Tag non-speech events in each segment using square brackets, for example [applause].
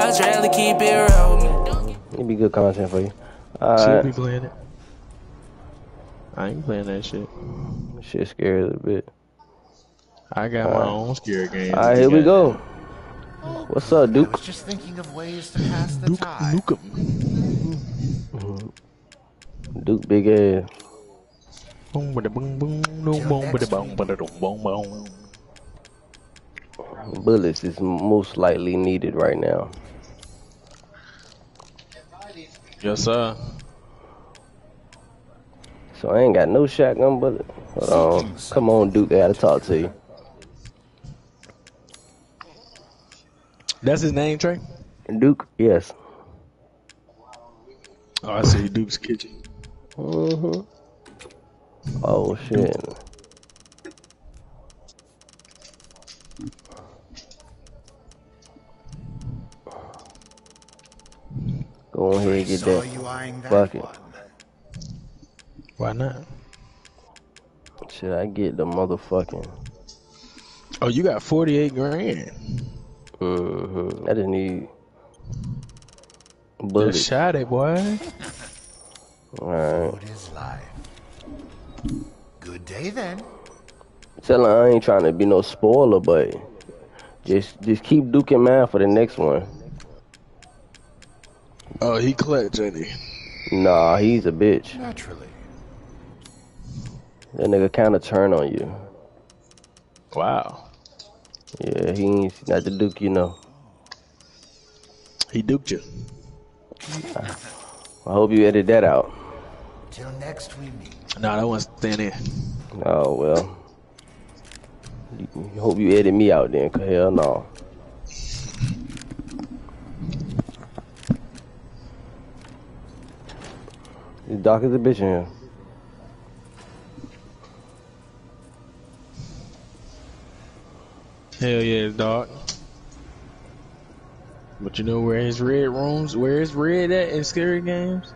touch, really keep it real. It'd be good content for you. She'll Alright. be playing it. I ain't playing that shit. Shit scary a little bit. I got my own scary game. Alright, here we go. What's up, I Duke? was just thinking of ways to pass the Nuke, time. nuke 'em. Mm-hmm. Duke big ass. Boom, bada boom, boom, boom, boom, bada boom, bada boom, boom, boom. Bullets is most likely needed right now. Yes, sir. So I ain't got no shotgun bullet. Hold on. Come on, Duke. I gotta talk to you. That's his name, Trey? Duke, yes. Oh, I see Duke's kitchen. hmm Oh shit. Go ahead and get that you eyeing bucket. Why not? Should I get the motherfucking? Oh, you got 48 grand. hmm I just need Just shot it, boy. Alright. What is life? Good day then. Tell her I ain't trying to be no spoiler, but just just keep Duke in mind for the next one. Oh, he clutch, ain't he? Nah, he's a bitch. Naturally. That nigga kind of turn on you. Wow. Yeah, he ain't not the Duke, you know. He duped you. I hope you edit that out. Till next we meet. Nah, that one's staying in. Oh well. You- Hope you edit me out then, cause hell no. It's dark as a bitch in here. Hell yeah, dog. But you know where his red rooms, where his red at in scary games?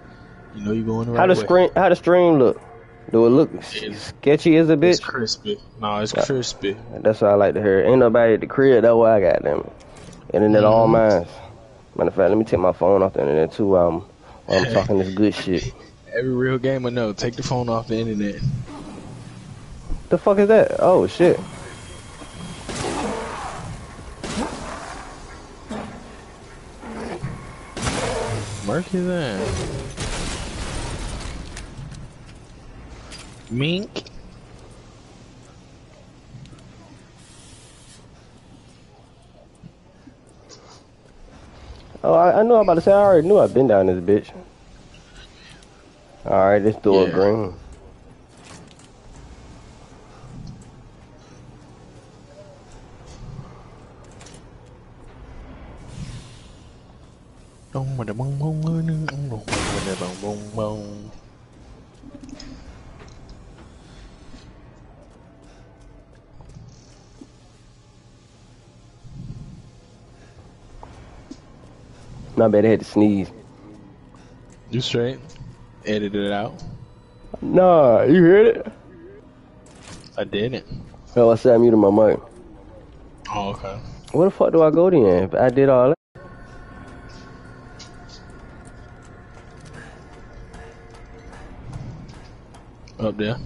You know you're going the right How the way. screen? How the stream look? Do it look It's- sketchy as a bitch? It's crispy. No, it's Yeah. crispy. That's what I like to hear. Ain't nobody at the crib. That's why I got them. Internet all mm-hmm. mine. Matter of fact, let me take my phone off the internet too. While I'm, while I'm [laughs] talking this good shit. Every real gamer know. Take the phone off the internet. The fuck is that? Oh shit. Mark his ass. Mink. Oh, I, I knew I'm about to say. I already knew I've been down this bitch. All right, let's do a Yeah. green. Boom, boom. My bad. I had to sneeze. You straight? Edit it out. Nah, you heard it? I didn't. Oh, I said I muted my mic. Oh, okay. Where the fuck do I go then? If I did all that. Up there.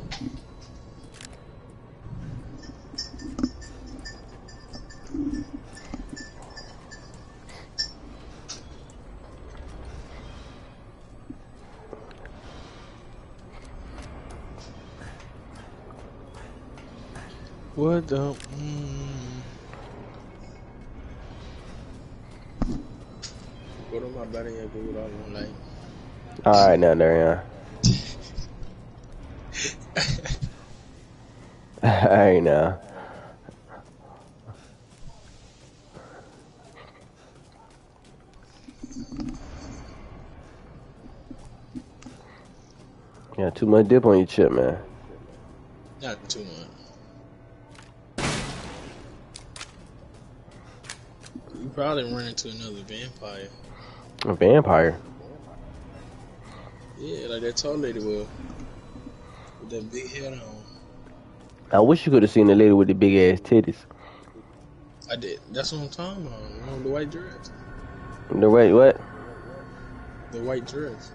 What the? Mm. What am I better yet? Do what I want, like. All right, now there you are. All right, now. Yeah, too much dip on your chip, man. Not too much. You probably run into another vampire. A vampire. Yeah, like that tall lady was. With that big head on. I wish you could have seen the lady with the big ass titties. I did. That's what I'm talking about. You know, the white dress. The white what? The white dress.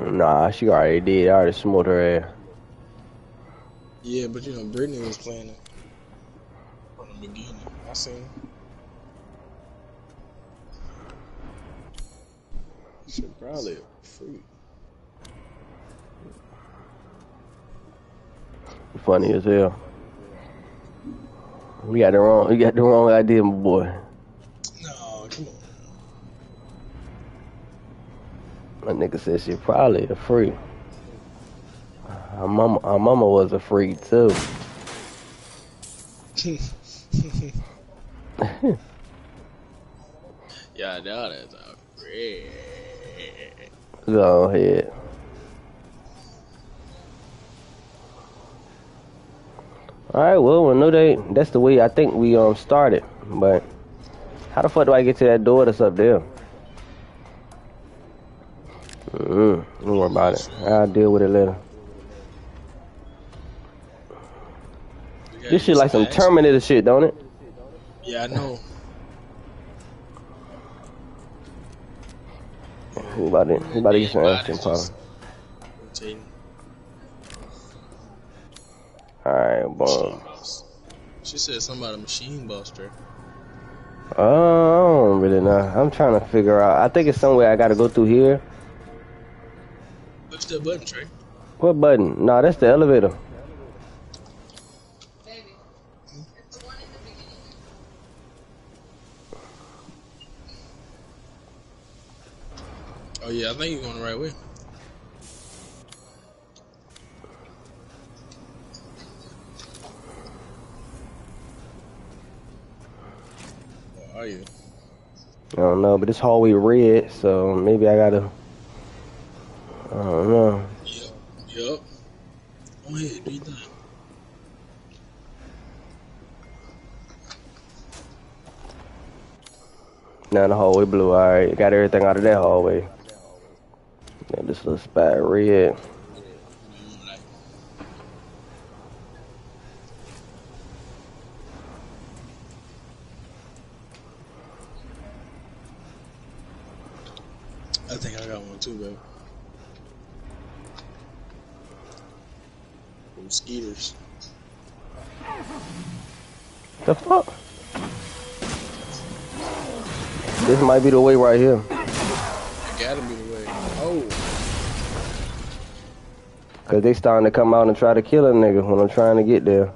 Nah, she already did. I already smoked her ass. Yeah, but you know, Brittany was playing it from the beginning. I seen. Should probably a fruit. Funny as hell. We got the wrong. We got the wrong idea, my boy. No, come on. My nigga said she probably a freak. Our mama, our mama was a freak too. [laughs] yeah, now that's a great. Go ahead. All right, well, we know they. That's the way I think we um started. But how the fuck do I get to that door that's up there? Mm, don't worry about it. I'll deal with it later. This shit like some Terminator shit, don't it? Yeah, I know. We about to, we about to get some action, Paul. Rotating. All right, boom. She said something about a machine buster. Oh, I don't really know. I'm trying to figure out. I think it's somewhere I gotta go through here. Push that button, Trey. What button? Nah, that's the elevator. Yeah, I think you're going the right way. Where are you? I don't know, but this hallway red, so maybe I gotta. I don't know. Yup. Yup. Go ahead, do your thing. Now the hallway blue. All right, got everything out of that hallway. This little spot red. I think I got one too, bro. Skeeters. The fuck? This might be the way right here. Cause they starting to come out and try to kill a nigga when I'm trying to get there.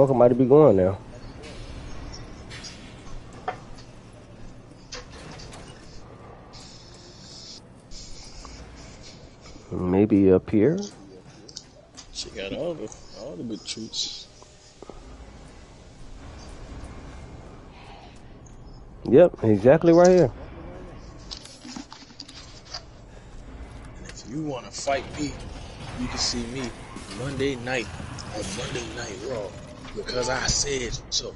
Fuck I'm about to be going now. Maybe up here? She got all the all the big treats. Yep, exactly right here. And if you want to fight me, you can see me Monday night on Monday Night Raw because I said so.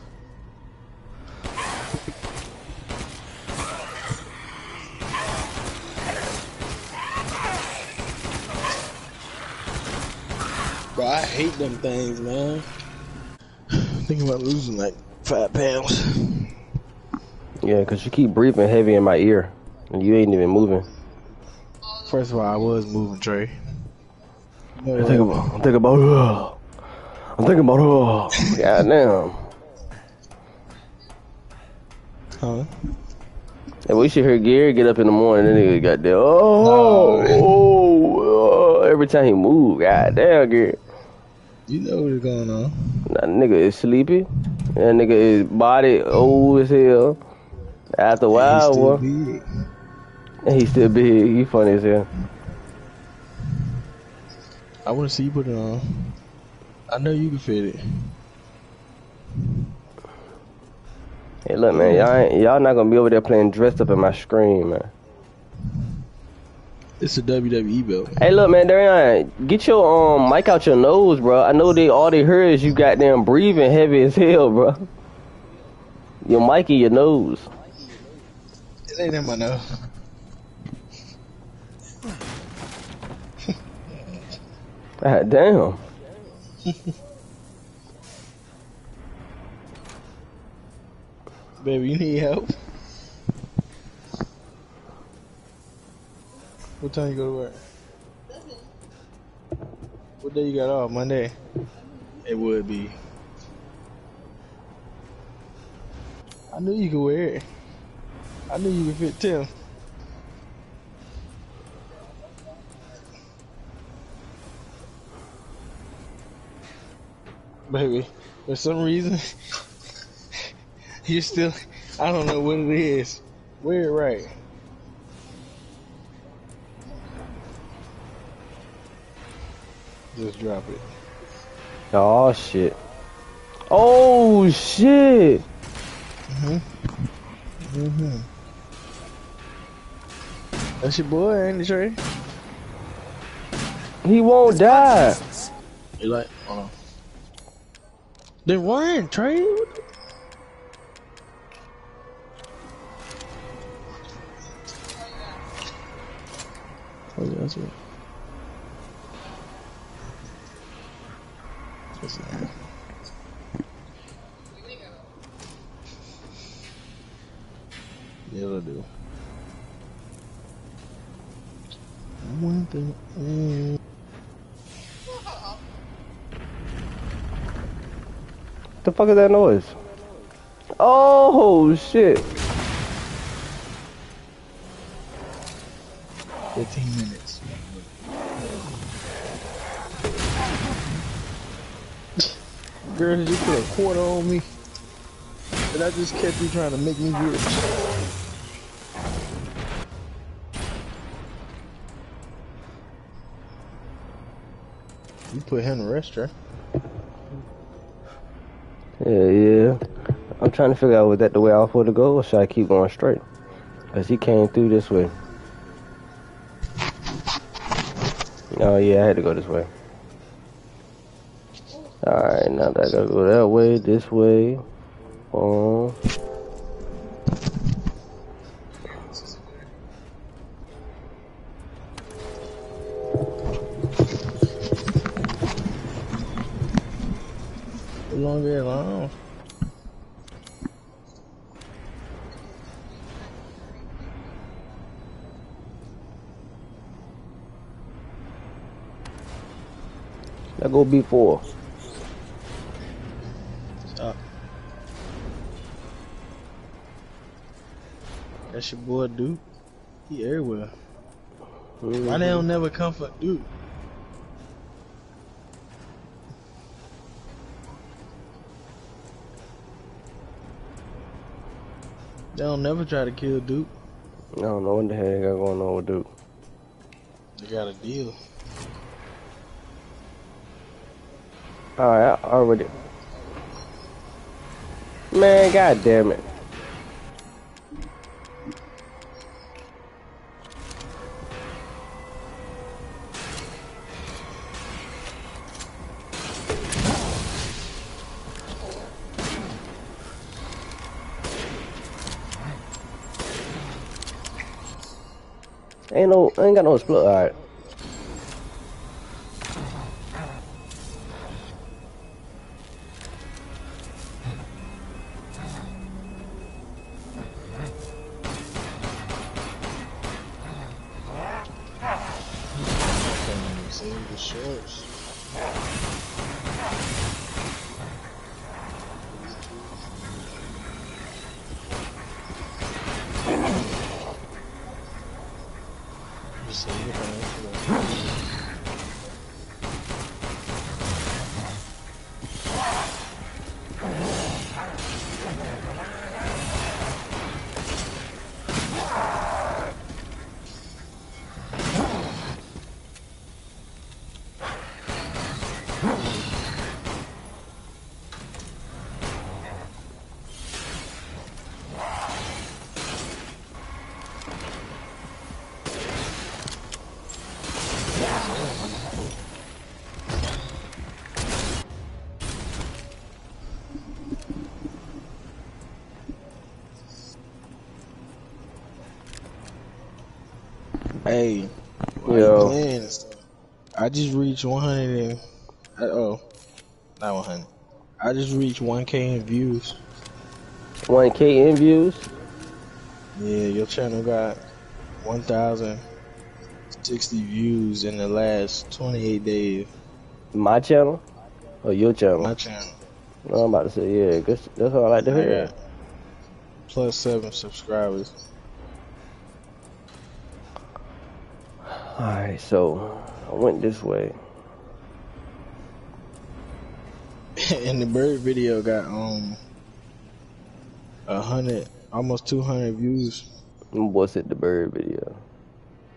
Bro, I hate them things, man. Thinking about losing like five pounds. Yeah, because you keep breathing heavy in my ear. And you ain't even moving. First of all, I was moving, Trey. I'm about, I'm about, [sighs] uh, I'm thinking about, uh, goddamn. Huh? And we should hear Gary get up in the morning and nigga got there. Oh, oh, oh, every time he move, goddamn, Gary. You know what's going on. That nigga is sleepy. That nigga is body old as hell. After a while, boy, big. and he still big. He funny as hell. I want to see you put it on. I know you can fit it. Hey, look, man, y'all ain't, y'all not gonna be over there playing dressed up in my screen, man. It's a WWE belt. Hey, look, man, Darian, get your um mic out your nose, bro. I know they all they heard is you goddamn breathing heavy as hell, bro. Your mic in your nose. It ain't in my nose. God damn. [laughs] Baby, you need help? What time you go to work? What day you got off? Monday? It would be. I knew you could wear it. I knew you could fit Tim. Baby, for some reason, [laughs] you're still, I don't know what it is. Wear it right. Just drop it. Oh shit. Oh shit. Mm-hmm. That's your boy, ain't it, Trey? He won't die. You like, hold on. Then run, Trey. What the- Oh, yeah, that's it. That's it. Yeah, I do. One thing. What the fuck is that noise? Oh shit. 15 minutes. Girl, did you put a quarter on me? Did I just catch you trying to make me rich? You put him in the restaurant. Yeah, yeah. I'm trying to figure out was that the way I was supposed to go or should I keep going straight? Cause he came through this way. Oh yeah, I had to go this way. Alright, now that I gotta go that way, this way. Oh. B4. That's your boy Duke. He everywhere. Why they mm-hmm. don't never come for Duke? They don't never try to kill Duke. I don't know what the hell they got going on with Duke. They got a deal. Alright, I already. Man, god damn it. Ain't no, ain't got no split. Alright. Reached 100 and oh, not 100. I just reached 1K in views. 1K in views. Yeah, your channel got 1,060 views in the last 28 days. My channel? Or your channel? My channel. I'm about to say, yeah, that's, that's all I like to hear. got plus seven subscribers. Alright, so I went this way. [laughs] and the bird video got um a hundred, almost 200 views. What's it, the bird video?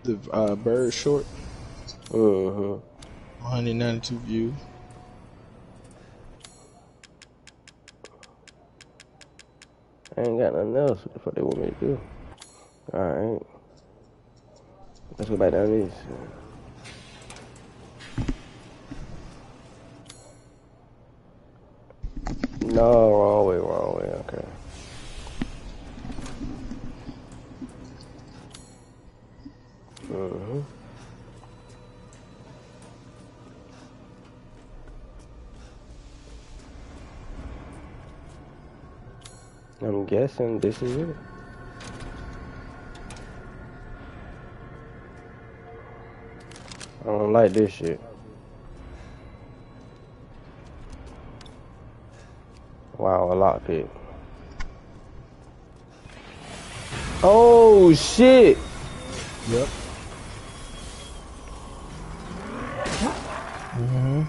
The uh, bird short, Mm-hmm. 192 views. I ain't got nothing else. What the fuck they want me to do? Alright. Let's go back down this. No, wrong way, wrong way, okay. Mm-hmm. I'm guessing this is it. I don't like this shit. A lockpick. Oh shit! Yep. hmm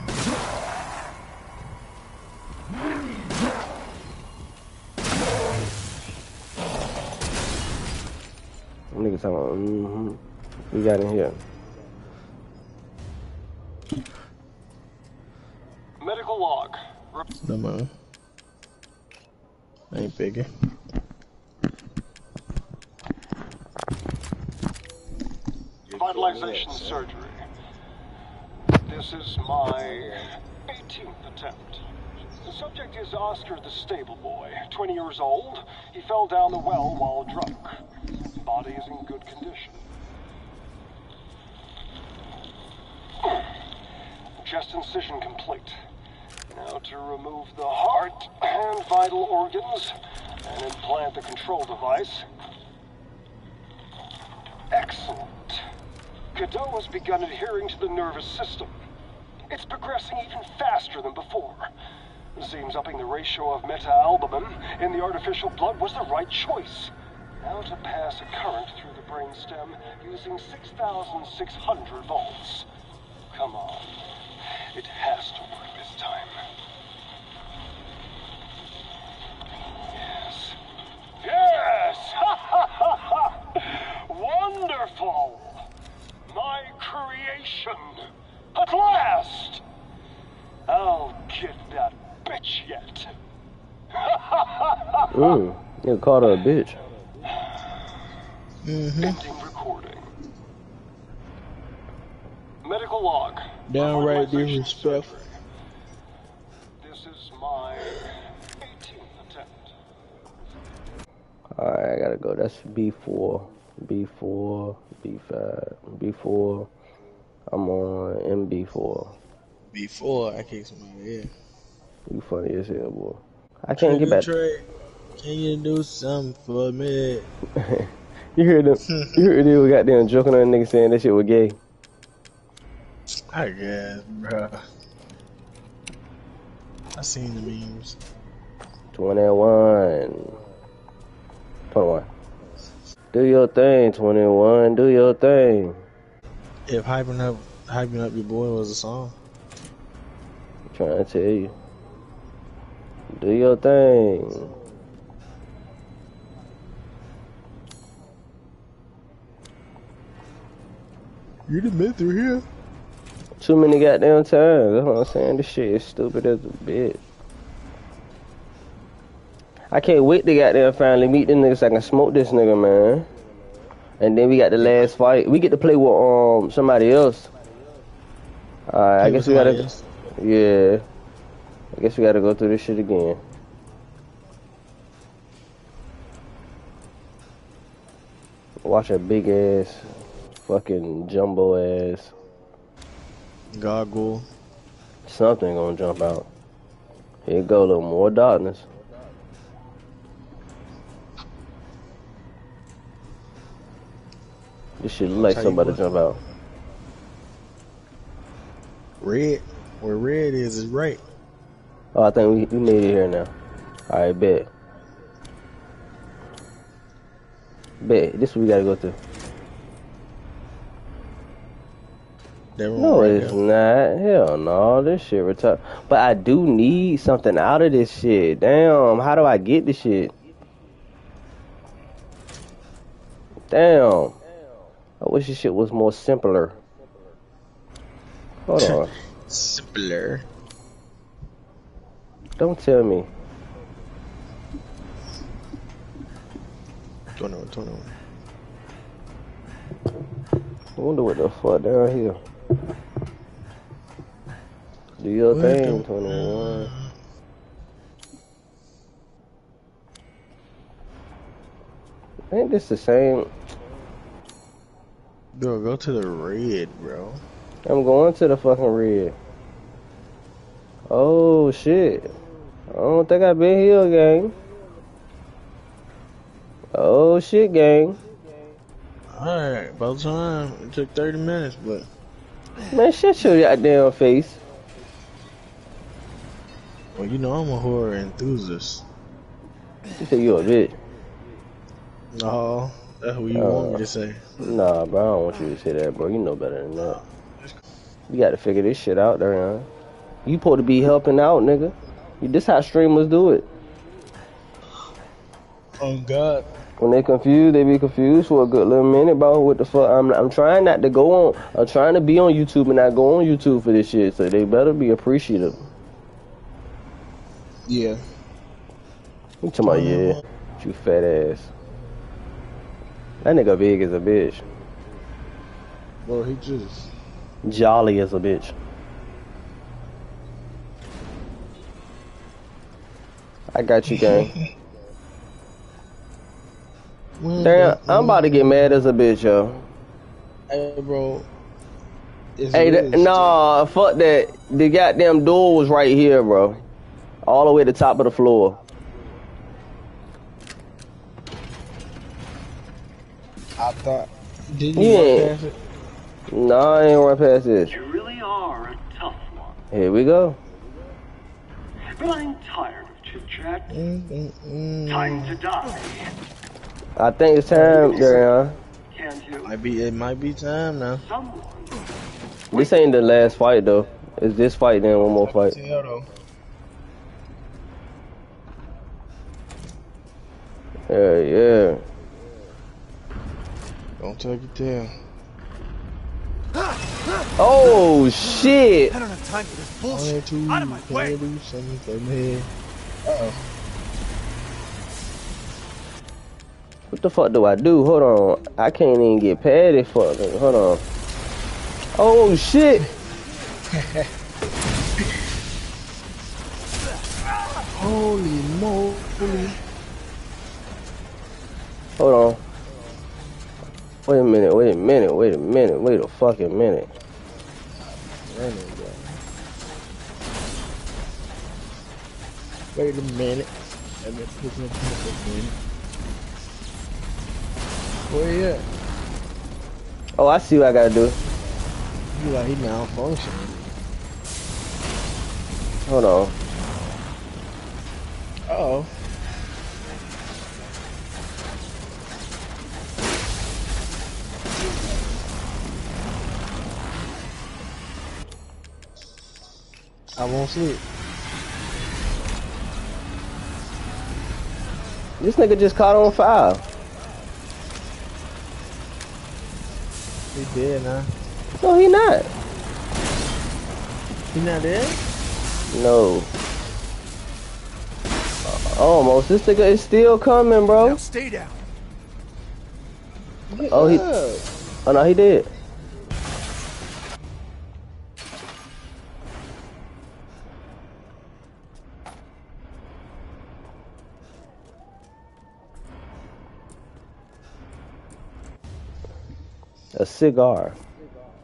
Niggas talking about, mm-hmm. We got in here. Ain't bigger. Vitalization surgery. This is my 18th attempt. The subject is Oscar the stable boy, 20 years old. He fell down the well while drunk. Body is in good condition. Chest incision complete. Now to remove the heart and vital organs and implant the control device. Excellent. Cadou has begun adhering to the nervous system. It's progressing even faster than before. Seems upping the ratio of meta-albumin in the artificial blood was the right choice. Now to pass a current through the brainstem using 6,600 volts. Come on. It has to work this time. Yes. Yes! Ha ha ha ha! Wonderful! My creation! At last! I'll get that bitch yet. Ha ha ha ha! Mm. You called her a bitch. Mm-hmm. Medical log. Downright Vitalization disrespectful. surgery. This is my 18th attempt. Alright, I gotta go. That's B4, B4, B5, B4. I'm on MB4. Before I kick somebody in. You funny as hell, boy. I can't get back. Trey, can you do something for me? [laughs] You heard them? you heard they were goddamn joking on a nigga saying that shit was gay. I guess, bruh. I seen the memes. 21. 21. Do your thing, 21. Do your thing. If hyping up, hyping up your boy was a song, I'm trying to tell you. Do your thing. You done been through here. Too many goddamn times. That's what I'm saying. This shit is stupid as a bitch. I can't wait to goddamn finally meet them niggas so I can smoke this nigga, man. And then we got the last fight. We get to play with um somebody else. Alright, I guess we gotta. Yeah. I guess we gotta go through this shit again. Watch a big ass fucking jumbo ass Goggle. something gonna jump out. Here go, a little more darkness. This shit look like somebody jump out. Red. Where red is is right. Oh, I think we, we made it here now. Alright, bet. Bet. This what we gotta go through. No, it's not. Hell no, this shit retarded. But I do need something out of this shit. Damn, how do I get this shit? Damn. I wish this shit was more simpler. Hold on. [laughs] Simpler. Don't tell me. 21, 21. I wonder what the fuck down here. Do your What thing, the- 21. Ain't this the same? Bro, go to the red, bro. I'm going to the fucking red. Oh shit. I don't think I've been here, gang. Oh shit, gang. Alright, about time. It took 30 minutes, but Man, shut your goddamn face. well, you know I'm a horror enthusiast. You say you a bitch. No, that's what you want me to say. Uh, nah, bro, I don't want you to say that, bro. You know better than that. You gotta figure this shit out, there, You supposed to be helping out, nigga. You- This how streamers do it. Oh God. When they confused, they be confused for a good little minute, about What the fuck? I'm I'm trying not to go on. I'm trying to be on YouTube and not go on YouTube for this shit. So they better be appreciative. Yeah. You talking about yeah? You fat ass. That nigga big as a bitch. Bro, he just Jolly as a bitch. I got you, gang. [laughs] Damn, I'm about to get mad as a bitch, yo. Hey, bro. It's Hey, the, nah, fuck that. The goddamn door was right here, bro. All the way to the top of the floor. I thought. Didn't Yeah. you walk past it? Nah, I ain't run past this. You really are a tough one. Here we go. But I'm tired of chit chat. Mm, mm, mm. Time to die. I think it's time, Darian. Can't you? Might be. It might be time now. Someone. This ain't the last fight, though. It's this fight, then one more fight. Tell. Yeah, yeah. Don't take it down. Oh, shit. I don't have time for this bullshit. or. Out of my way. can do something for me. Uh oh. What the fuck do I do? Hold on. I can't even get patted for it. Hold on. Oh, shit. [laughs] Holy moly. Hold on. Wait a minute, wait a minute, wait a minute, wait a fucking minute. Wait a minute. Let me put some put in. Where you at? Oh, I see what I gotta do. You like he malfunctioning. Hold on. Uh oh. I won't sleep. This nigga just caught on fire. He did, now. No, he not. He not dead? No. Uh, almost. This nigga is still coming, Now bro. stay down. Oh, he- Yeah. Oh, no, he did. A cigar.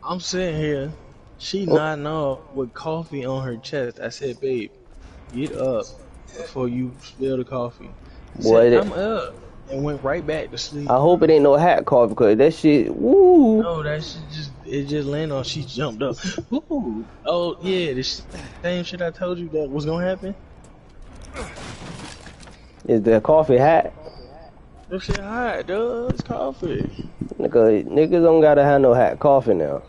I'm sitting here. She Oh. nodding off with coffee on her chest. I said, babe, get up before you spill the coffee. She Boy, said, I'm up. And went right back to sleep. I hope it ain't no hat coffee because that shit. Woo. No, that shit just it just landed on. She jumped up. Ooh. Oh yeah, the same shit I told you that was gonna happen. Is the coffee hat? That shit hot, dude. It's coffee. Nigga, niggas don't gotta have no hot coffee now.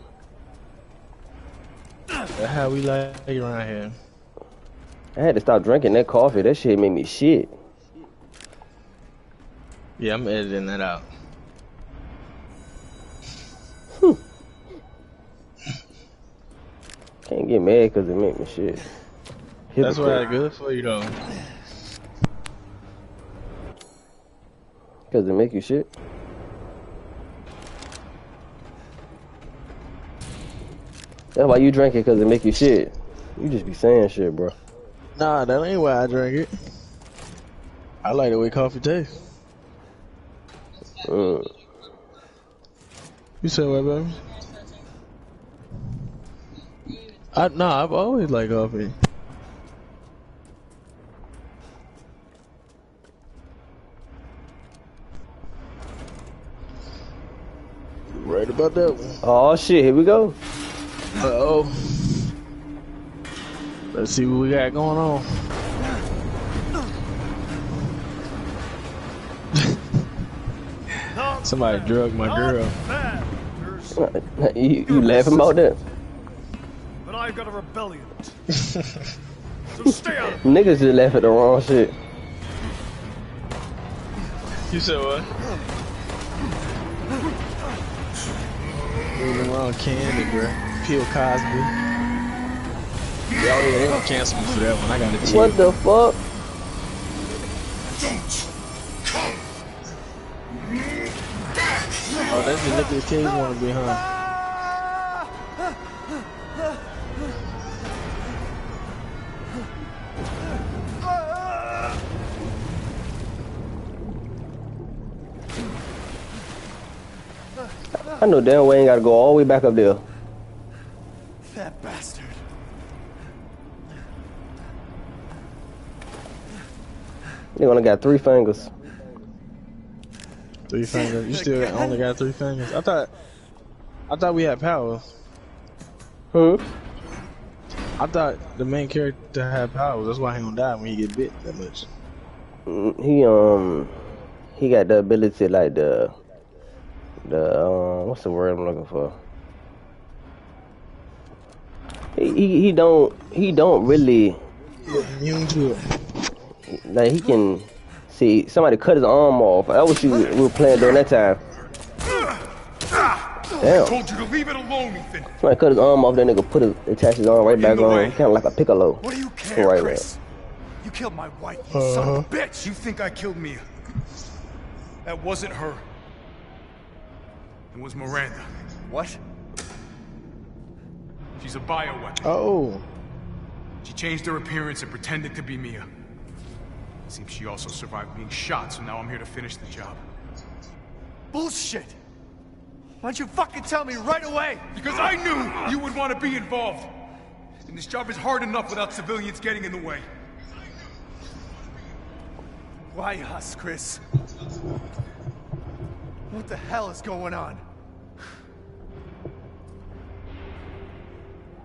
That's how we like it around here. I had to stop drinking that coffee. That shit made me shit. Yeah, I'm editing that out. Can't get mad because it make me shit. That's why it's good for you though. Because it make you shit. That's why you drink it because it make you shit. You just be saying shit, bro. Nah, that ain't why I drink it. I like the way coffee tastes. Mm. You said what, baby? I nah, I've always liked coffee. Right about that one. Oh shit, here we go. Uh oh. Let's see what we got going on. [laughs] Somebody drugged my girl. You, you laughing about that? But I've got a rebellion. [laughs] so stay out. Niggas just laugh at the wrong shit. You said what? Moving around Candy, bro. Bill Cosby. Y'all gonna cancel me for that one. I gotta. What the fuck? Oh, that's the Nicolas Cage wanna be, huh? I know damn well ain't gotta go all the way back up there. That bastard. You only got three fingers. Three fingers. You still only got three fingers. I thought, I thought we had powers. Hmm? I thought the main character had powers. That's why he don't die when he get bit that much. Mm, He um he got the ability like the the um what's the word I'm looking for? He he, he don't he don't really Immune to it. like he can see somebody cut his arm off. That was you we were playing during that time. Damn. Told you to leave it alone, Ethan. Somebody cut his arm off, that nigga put his attach his arm right back on. Kinda like a piccolo. What do you care, Right Chris? You killed my wife, you son of a bitch. You think I killed Mia? That wasn't her. It was Miranda. What? She's a bioweapon. Oh, She changed her appearance and pretended to be Mia. Seems she also survived being shot, so now I'm here to finish the job. Bullshit! Why don't you fucking tell me right away? Because I knew you would want to be involved. And this job is hard enough without civilians getting in the way. Why us, Chris? What the hell is going on?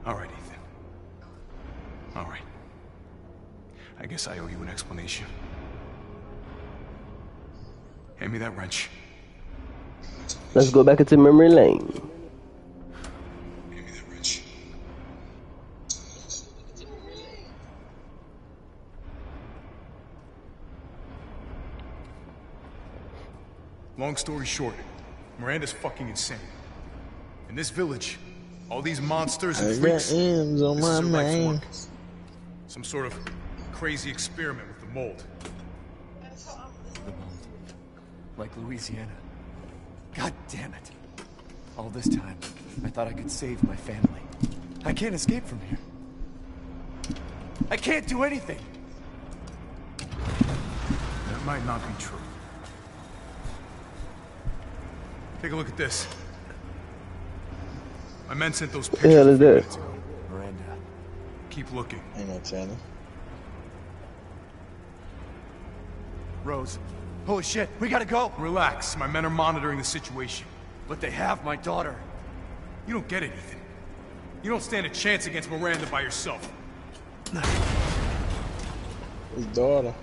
All right, Ethan. All right. I guess I owe you an explanation. Hand me that wrench. Let's go back into memory lane. Hand me that wrench. Long story short, Miranda's fucking insane. In this village, all these monsters and got freaks. M's on This is my her life's mind. Some sort of crazy experiment with the mold. the mold. Like Louisiana. God damn it. All this time, I thought I could save my family. I can't escape from here. I can't do anything. That might not be true. Take a look at this. My men sent those The pictures. hell a is few that? Miranda. Keep looking. Ain't no telling. Rose. Holy shit, we gotta go! Relax. My men are monitoring the situation. But they have my daughter. You don't get it, Ethan. You don't stand a chance against Miranda by yourself. His daughter.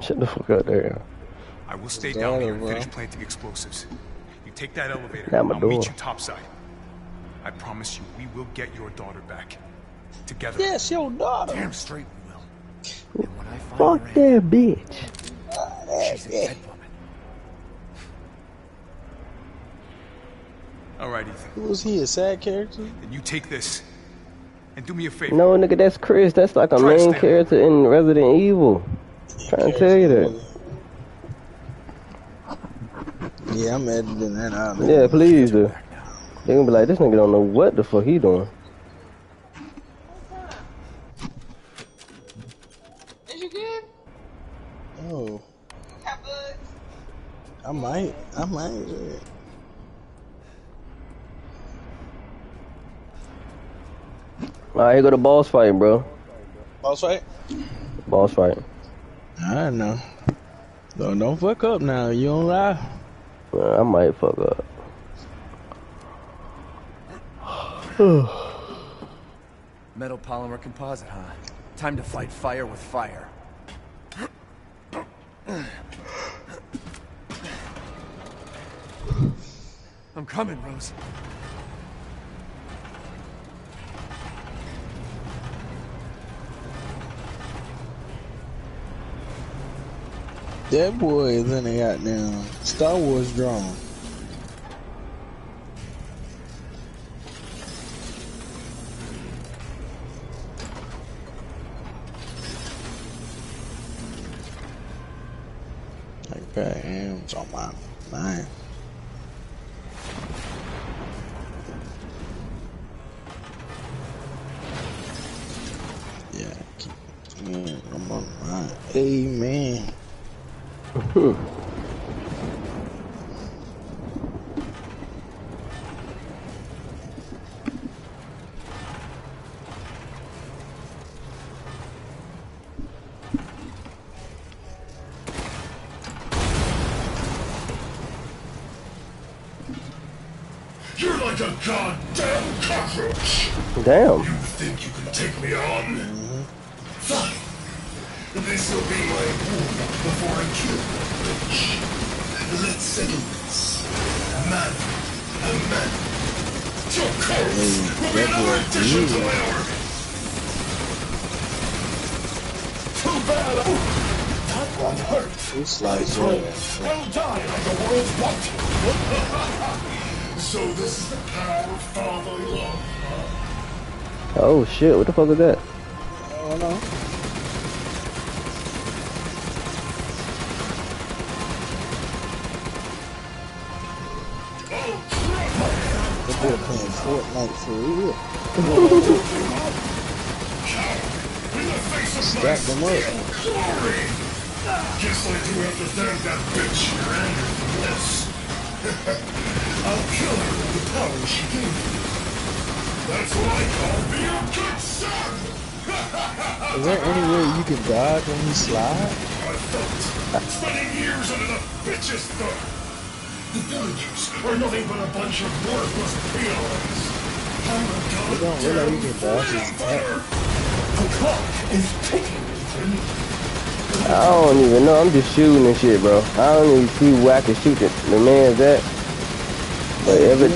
Shut the fuck up there. I will stay His down here and bro. finish planting explosives. Take that elevator, Yeah, I'll meet you topside. I promise you, we will get your daughter back. Together. Yes, your daughter. Damn straight we will. And when I find Fuck Miranda, that bitch. she's a dead woman. All right, Ethan. Who was he? A sad character? Then you take this. And do me a favor. No, nigga, that's Chris. That's like a Try main character in Resident Evil. Trying to tell you that. Yeah, I'm editing that out. Yeah, please do. They gonna be like, this nigga don't know what the fuck he doing. Is you good? Oh, Got bugs? I might. I might. yeah. Alright, here go the boss fight, bro. Boss fight? Boss fight. I know. Don't, don't fuck up now. You don't lie. I might fuck up. [sighs] Metal polymer composite, huh? Time to fight fire with fire. [sighs] I'm coming, Rose. That boy is in the goddamn Star Wars drone. Like that, am on my mind. Yeah, keep, yeah, I'm on my Amen. You're like a goddamn cockroach. Damn. You think you can take me on? Fine. This will be my rule before I kill the bitch. Let's settle this. Man, a man. Your corpse will be another addition to my army. Too bad. That one hurt. It's like, yeah. Well die on the world's watch. [laughs] so this is the power of fatherly love. Oh shit, what the fuck is that? Of Stack them up. Guess I do have to thank that bitch Miranda for this. I'll kill her with the power she gave me. That's what I call being a. Is there any way you can dodge when you slide? I felt spending years under the bitch's thumb. The villagers are nothing but a bunch of worthless peons. I'm a god They don't realize you can dodge his. The clock is ticking, I don't even know. I'm just shooting and shit, bro. I don't even see where I can shoot the, the man's at. But every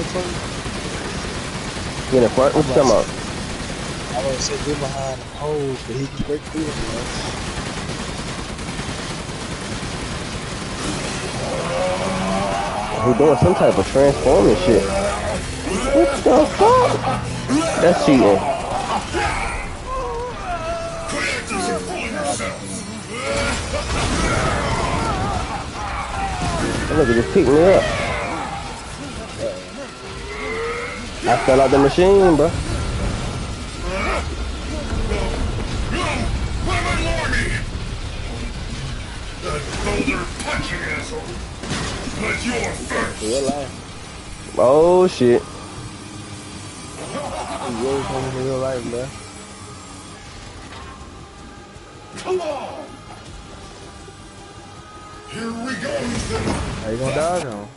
in the front, what's come out? I would say get behind the poles, but he can break through them. man. He doing some type of transforming shit. What the fuck? That's cheating. Quit acting so full of. That nigga just picked me up. I fell out the machine, bro. Oh am You in real life, bro. Come on! Here we go, Ethan! How you gonna dodge him?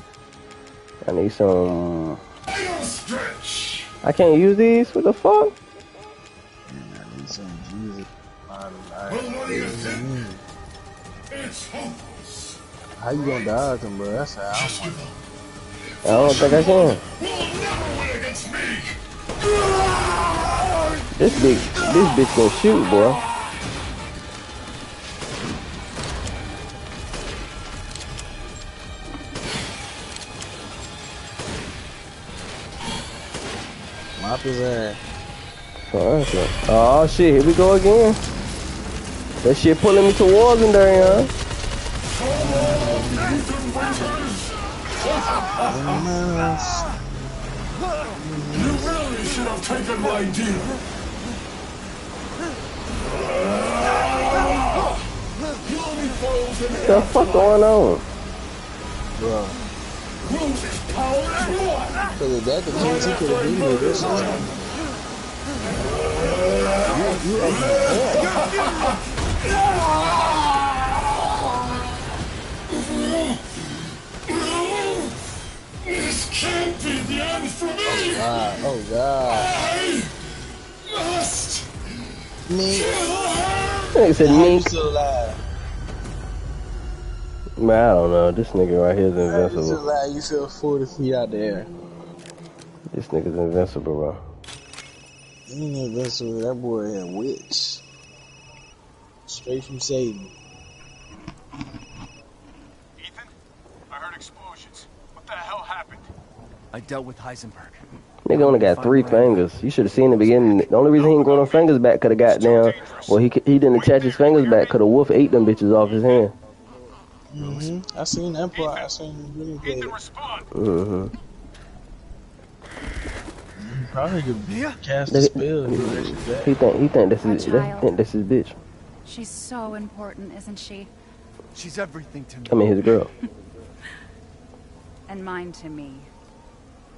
I need some. Final stretch! I can't use these. What the fuck? I need some Jesus. I, Well, what do you think? It's hopeless. how you gonna dodge him, bro? That's how. Just give up. I don't think I can. Will never win against me! This big, this bitch can shoot, boy. Mop his ass. Oh shit, here we go again. That shit pulling me towards him there, huh? You really should have taken my deal. You only foils in The fuck going on? Bro. Rose's power is one. Cause if that the chance he could have beat me this time. You, you [laughs] up in can't be the end for me. God. Oh God. I must. Me. Nigga said you mink. still alive? Man, I don't know. This nigga right here is still invincible. alive? You feel 40 feet out there. This nigga's invincible, bro. You ain't invincible. That boy a witch. Straight from Satan. Ethan? I heard explosions. What the hell happened? I dealt with Heisenberg. Nigga only got three fingers. You should have seen the beginning. The only reason he didn't grow no fingers back could have got down. Well, he he didn't attach his fingers back. Could have wolf ate them bitches off his hand. hmm I seen that part. I seen him really play Ethan, it. respond. Mm-hmm. He probably could Mia? cast a Nigga- spell. if he actually. He think he think this is that, child. think this is bitch. She's so important, isn't she? She's everything to me. I mean his girl. [laughs] And mine to me.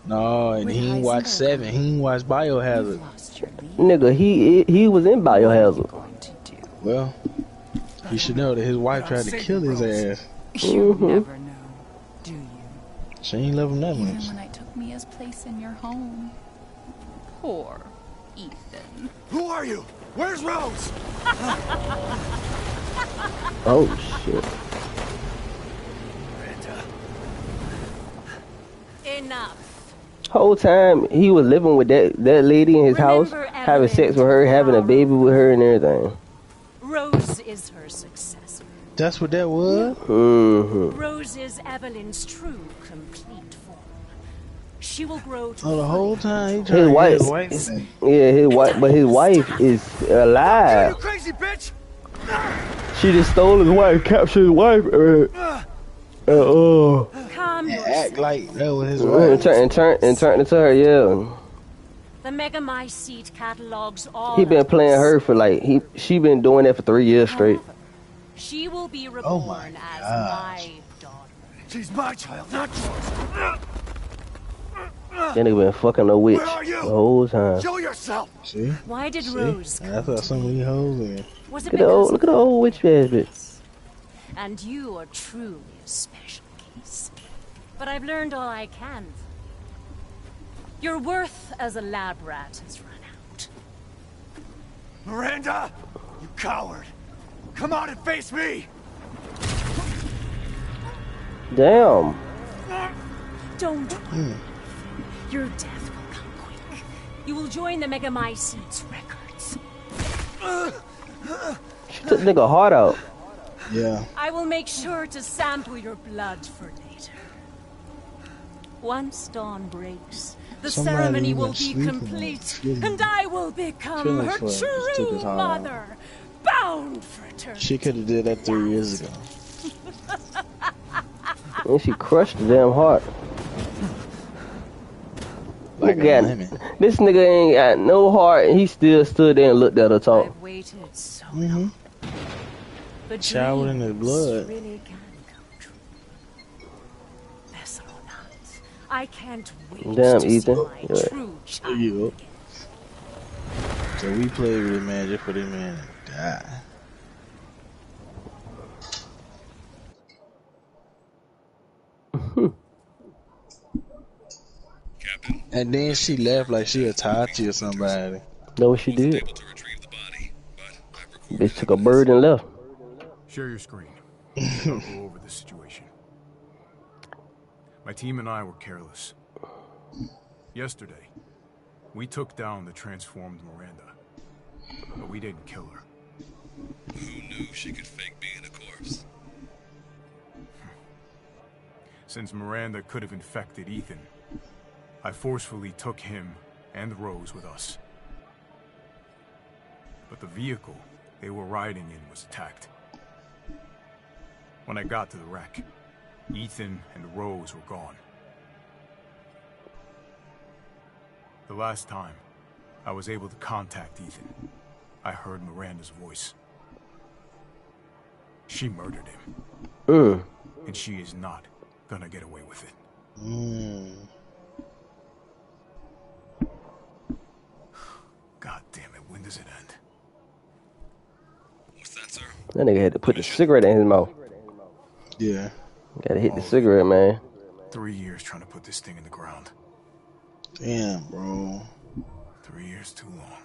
No, and he ain't watched seven. He ain't watched Biohazard. You've lost your lead. Nigga, he he was in Biohazard. Going to do. Well, he should know that his wife tried to kill his ass. You Mhm. never know, do you? She ain't love him that Even much. when I took Mia's place in your home. Poor Ethan. Who are you? Where's Rose? [laughs] Oh shit. Enough. Whole time he was living with that that lady in his house, Remember having sex with her, having a baby with her, and everything. Rose is her successor. That's what that was. Mm-hmm. Rose is Evelyn's true, complete form. She will grow to Oh, the whole time he His wife, his wife. back. yeah, his wife, but his wife is alive. You alive. crazy bitch! She just stole his wife, captured his wife, uh, uh, uh, calm act like that was his and turn and turn and turned into her. Yeah, The Megamycete catalogs all. he been playing her for like he she been doing that for three years straight. She will be reborn Oh my as my daughter. She's my child, not yours. Then he been fucking a witch Where are you? the whole time. Show yourself! See? Why did See? Rose come? That's what some of these hoes in. Was it Look at the old, look at the old witch ass bitch. And you are truly a special case. But I've learned all I can. Your worth as a lab rat has run out. Miranda! You coward! Come out and face me! Damn. Don't worry. Your death will come quick. You will join the Megamycetes records. She took nigga heart out. Yeah. I will make sure to sample your blood for later. Once dawn breaks, the Somebody ceremony will be complete, and I will become her for her just took true his heart out. mother, bound for eternity. She could have did that three years ago. And [laughs] she crushed the damn heart. Like Look a at lemon. This nigga ain't got no heart. and He still stood there and looked at her talk. I've waited so hmm long. But Showered in his blood. Really can come true. Or not, I can't wait Damn, to Ethan. see my Yeah. true So we played with this man just for this man to die. And then she left like she a Tati or somebody. Know what she did? Bitch took a bird and left. Share your screen. I'll go over the situation. My team and I were careless. Yesterday, we took down the transformed Miranda, but we didn't kill her. Who knew she could fake being a corpse? Since Miranda could have infected Ethan, I forcefully took him and Rose with us. But the vehicle they were riding in was attacked. When I got to the wreck, Ethan and Rose were gone. The last time I was able to contact Ethan, I heard Miranda's voice. She murdered him, Mm. and she is not gonna get away with it. Mm. God damn it, when does it end? What's that, sir? That nigga had to put the cigarette in his mouth. Yeah. Gotta hit the cigarette, man. Three years trying to put this thing in the ground. Damn, bro. Three years too long.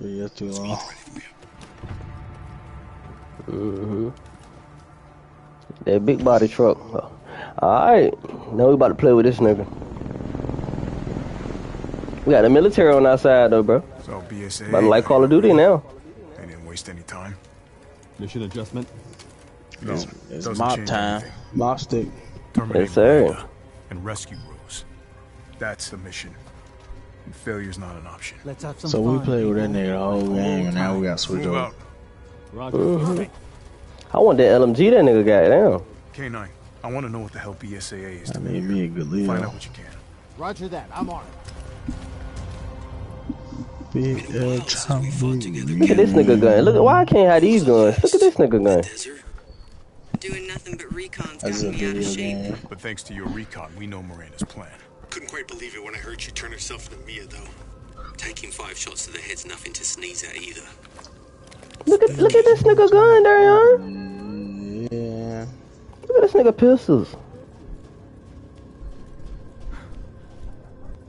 Yeah, that's too long. hmm That big body truck. Alright. Now we about to play with this nigga. We got the military on our side though, bro. So BSA. About to like Call of Duty now. They didn't waste any time. Mission adjustment. No, It's, it's doesn't mop time. anything. Mop stick. Terminate Yes, sir. And rescue Rose. That's the mission. And failure's not an option. Let's have some So we fun, played with that nigga the whole game, and now we got switch over. out. Roger. Mhm. I want that LMG that nigga got down. K9, I want to know what the hell BSAA is I doing need me a good Find out what you can. Roger that. I'm on it. Big L Tom Look at this nigga gun. Look at why I can't have these guns. Look at this nigga gun. Doing nothing but recons That's got me out of shape. game. But thanks to your recon, we know Miranda's plan. Couldn't quite believe it when I heard she turned herself into Mia, though. Taking five shots to the head's nothing to sneeze at either. Look at look at this nigga gun, Darion. Yeah. Look at this nigga pistols.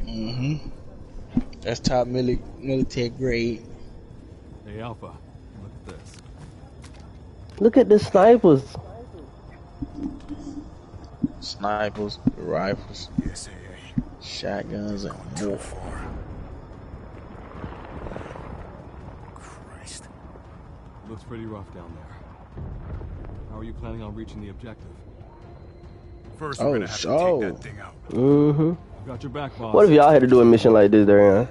hmm That's top mili- military grade. Hey, Alpha. Look at this. Look at the snipers. Snipers, rifles, BSAA. shotguns, and Too more. far. Christ. Looks pretty rough down there. How are you planning on reaching the objective? First, Oh, we're gonna have to take that thing out. Mm-hmm. I've got your back, boss. What if y'all had to do a mission like this, Darion?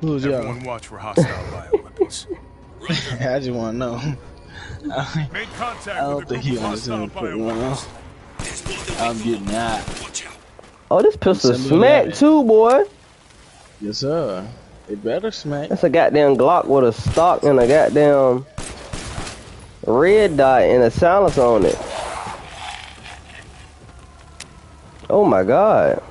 Who's y'all? Everyone watch for hostile [laughs] bioweapons. I just want to know. I Made contact I don't with a think group he of hostile understands put one on. I'm getting that. Oh, this pistol Send me smack too, boy. Yes, sir. It better smack. That's a goddamn Glock with a stock and a goddamn red dot and a silence on it. Oh my god.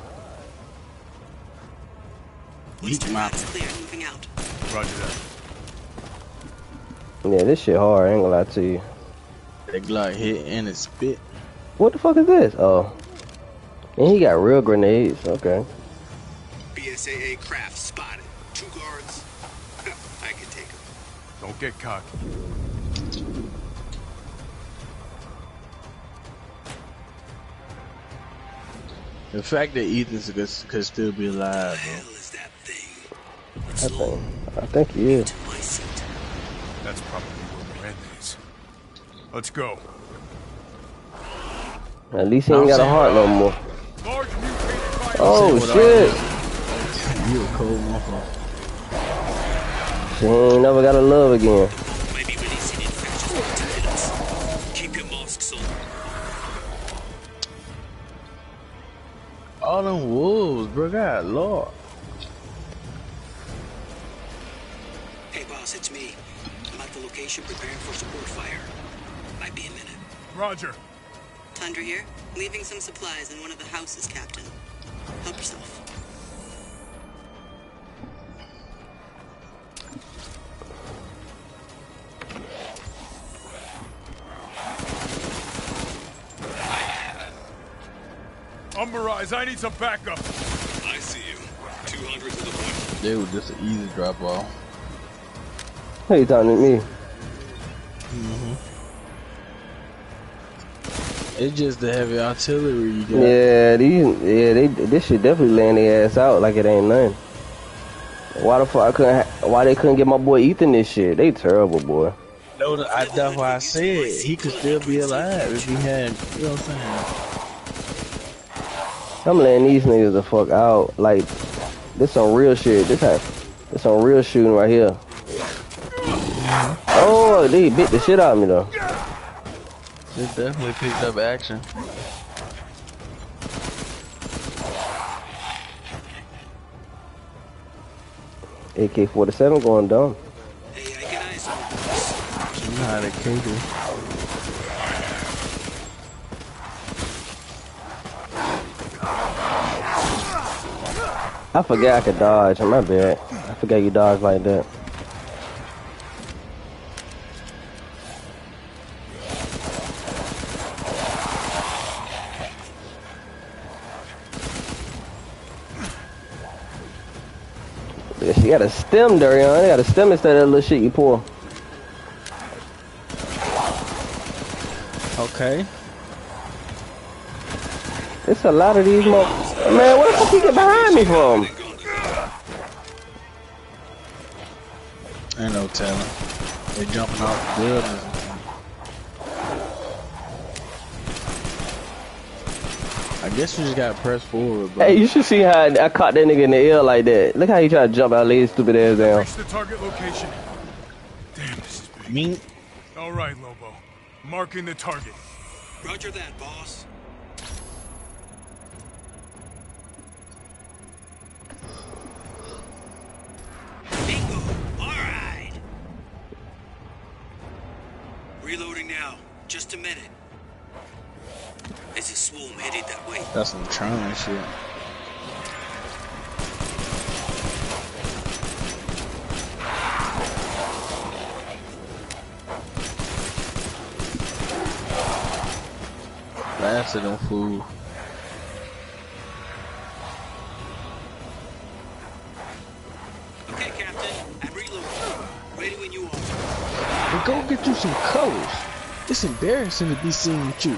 Eat my. Clear, moving out. Roger that. Yeah, this shit hard, I ain't gonna lie to you. That Glock hit and it spit. What the fuck is this? Oh. And he got real grenades, okay. BSAA craft spotted. Two guards. [laughs] I can take them. Don't get cocky. The fact that Ethan could, could still be alive, bro. I think, I think he is. That's probably where Miranda is. Let's go. At least he ain't got a heart no more. Oh shit. You a cold motherfucker. She ain't never got a love again. Them wolves, bro. God, Lord. Hey, Boss, it's me. I'm at the location preparing for support fire. Might be a minute. Roger. Tundra here. Leaving some supplies in one of the houses, Captain. Help yourself. Umberise, I need some backup. I see you. 200 to the point. They was just an easy drop off. Who you talking to me? Mm-hmm. It's just the heavy artillery you got. Yeah, these, yeah, they, this shit definitely land their ass out like it ain't nothing. Why the fuck I couldn't? Ha- why they couldn't get my boy Ethan this shit? They terrible, boy. No, I, that's why I said he could still be alive if he had. You know what I'm saying? I'm letting these niggas the fuck out. Like, this some real shit. This have, this some real shooting right here. Oh, they bit the shit out of me though. It definitely picked up action. AK-47 going dumb. You know how I forgot I could dodge. On my bad. I forgot you dodge like that. She got a stem, Darion. They got a stem instead of that little shit you pull. Okay. It's a lot of these mo- Man, what the fuck you get behind me from? Ain't no telling. They jumping off the buildings. I guess you just gotta press forward, bro. Hey, you should see how I caught that nigga in the air like that. Look how he tried to jump out, lay his stupid ass down. Reach the target location. Damn, this is big. Me? All right, Lobo. Marking the target. Roger that, boss. Some Tron shit. Blasted them fool. Okay, Captain. I'm reloading. Ready when you are. But go get you some colors. It's embarrassing to be seen with you.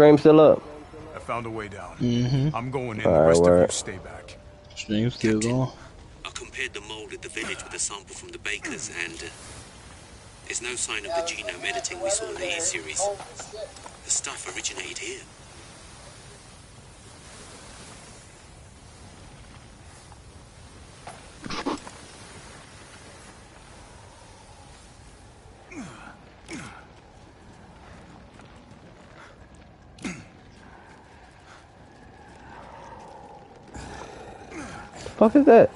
stream still up? I found a way down. Mm-hmm. I'm going in. All the right, rest of you stay back. Stream still going. I compared the mold at the village with a sample from the bakers, and uh, there's no sign of the genome editing we saw in the E-series. The stuff originated here. Fuck is that?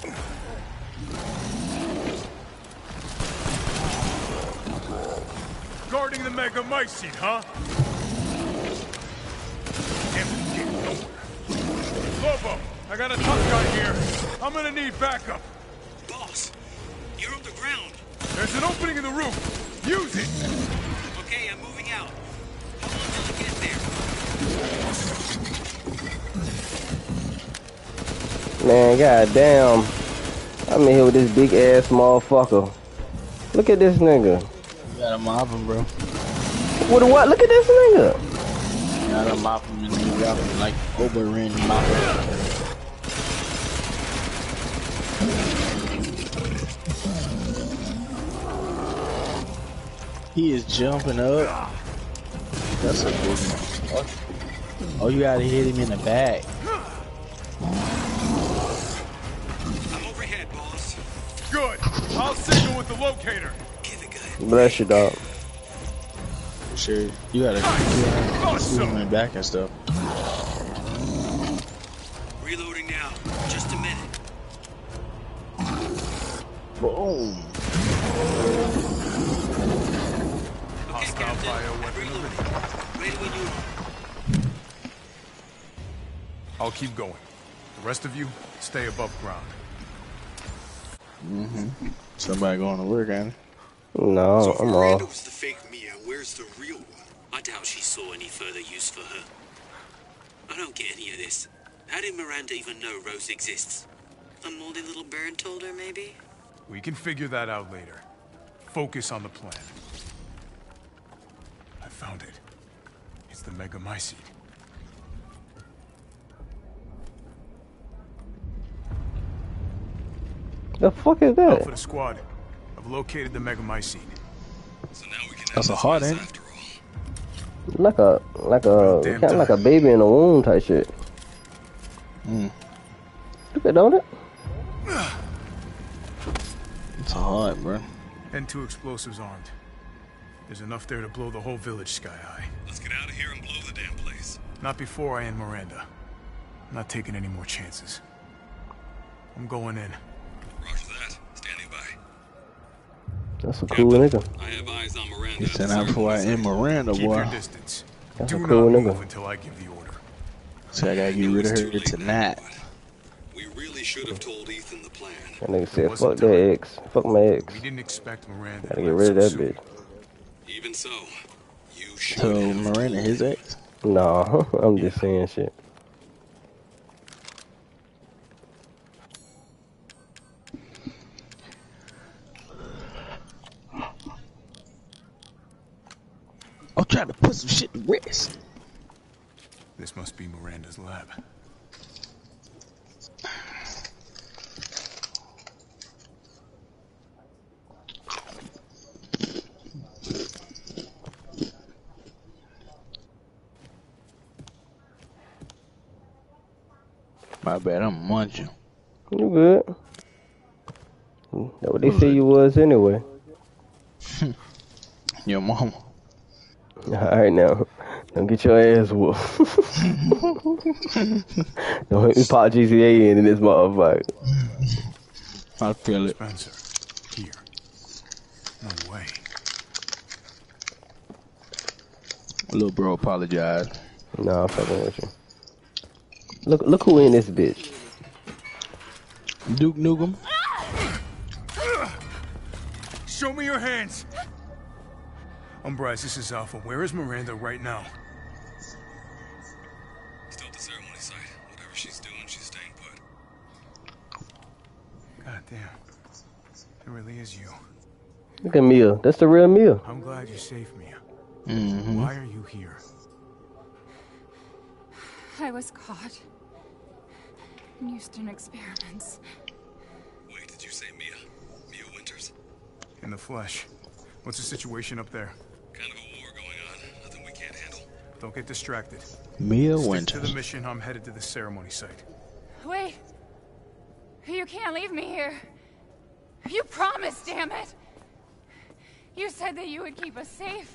Guarding the Mega Mycete, huh? Damn it, getting nowhere. Lobo, I got a tough guy here. I'm gonna need backup. Boss, you're on the ground. There's an opening in the roof. Use it. Okay, I'm moving out. How long till I get there? Man, goddamn. I'm in here with this big ass motherfucker. Look at this nigga. You gotta mop him, bro. What what? Look at this nigga. You gotta mop him and you got him like Oberyn mop him. He is jumping up. That's a good one. Oh, you gotta hit him in the back. I'm overhead, boss. Good. I'll signal with the locator. Bless you, dog. Sure. You gotta shoot him in back and stuff. Reloading now. Just a minute. Boom. Hostile bioweapon. Ready when you are. I'll keep going. The rest of you, stay above ground. Mm-hmm. Somebody going to work, ain't it? No, so I'm Miranda off. was the fake Mia, where's the real one? I doubt she saw any further use for her. I don't get any of this. How did Miranda even know Rose exists? A moldy little bird told her, maybe? We can figure that out later. Focus on the plan. I found it. It's the Mega The fuck is that? Alpha to squad. I've located the Mega Mycete. That's a heart, ain't it? Like a like a Damn kind of like a baby in a womb type shit. Mm. Look at don't it? It's a heart, bro. And two explosives armed. There's enough there to blow the whole village sky high. Let's get out of here and blow the damn place. Not before I end Miranda. I'm not taking any more chances. I'm going in. That's a cool nigga. I have eyes on Miranda. He said out before I end Miranda, Keep boy. your distance. That's Do a not cool move nigga. until I give the order. So I gotta get rid of her tonight. We really should have told Ethan the plan. That nigga said, fuck that ex. Fuck my ex. We didn't expect Miranda. Gotta get rid of that soon. bitch. Even so, you should So Miranda, his ex? Nah, [laughs] I'm just saying shit. Trying to put some shit to rest. This must be Miranda's lab. My bad, I'm munching. You good? That what they say you was anyway. [laughs] Your mama. Alright now. Don't get your ass whooped. [laughs] Don't let me pop GTA in in this motherfucker. I feel it. Spencer, here. No way. Little bro apologize. Nah, I'm fucking with you. Look look who in this bitch. Duke Nukem. Show me your hands. Umbrise, this is Alpha. Where is Miranda right now? Still at the ceremony site. Whatever she's doing, she's staying put. God damn. It really is you. Look at Mia. That's the real Mia. I'm glad you saved me. Mm-hmm. Why are you here? I was caught. in Houston experiments. Wait, did you say Mia? Mia Winters? In the flesh. What's the situation up there? Don't get distracted. Mia Stick to the mission. I'm headed to the ceremony site. Wait! You can't leave me here. You promised, damn it! You said that you would keep us safe.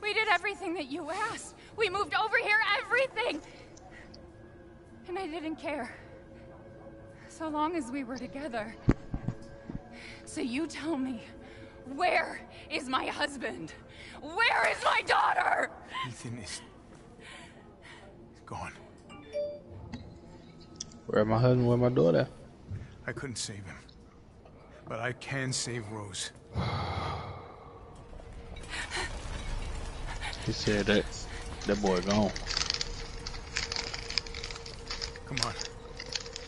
We did everything that you asked. We moved over here, everything! And I didn't care. So long as we were together. So you tell me, where is my husband? Where is my daughter? Ethan is gone. Where my husband, where my daughter? I couldn't save him. But I can save Rose. He said that that boy gone. Come on.